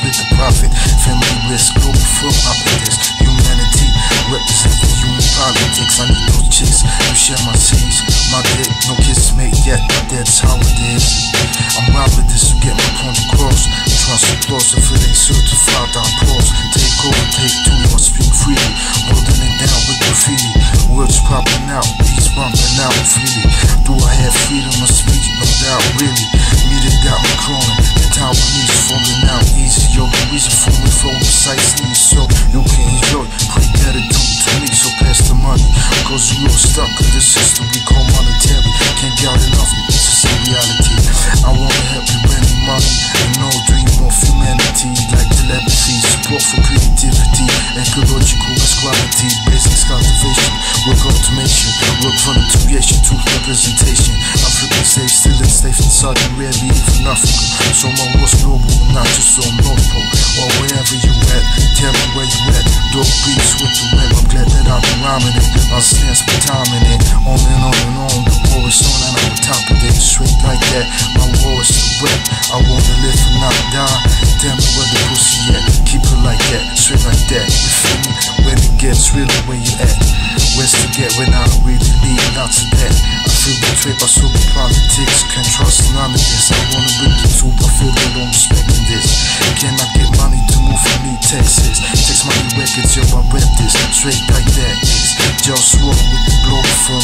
split the profit. Family risk, global firm operators. Humanity represent the human politics. I need those chicks to share my seeds. My dick, no kiss made yet, but that's how it is. I'm robbing this to get my point across. Trust applause if it ain't certified, I pause. Take over, take two, I speak freely. Holding it down with graffiti. Words popping out, beats bumping out freely. Do I have freedom of speech? No doubt, really. Volunteeration, truth representation. African safe, still enslaved in Saudi Arabia, even Africa. So my war's global, not just on North Pole or wherever you at. Tell me where you at. Dope beats with the web. I'm glad that I've been rhyming it. I'll stand some time in it. On and on and on. The war is on and I'm on top of it. Straight like that. My war is the rep. I wanna live and not die. Tell me where the pussy at. Keep it like that. Straight like that. You feel me? When it gets really where you at. Betrayed by super politics. Can't trust none of this. I wanna bring the truth. I feel they don't respecting this. Can I get money to move from me, Texas? Text money records, yo, I rep this. Straight like that is. Just roll with the globe from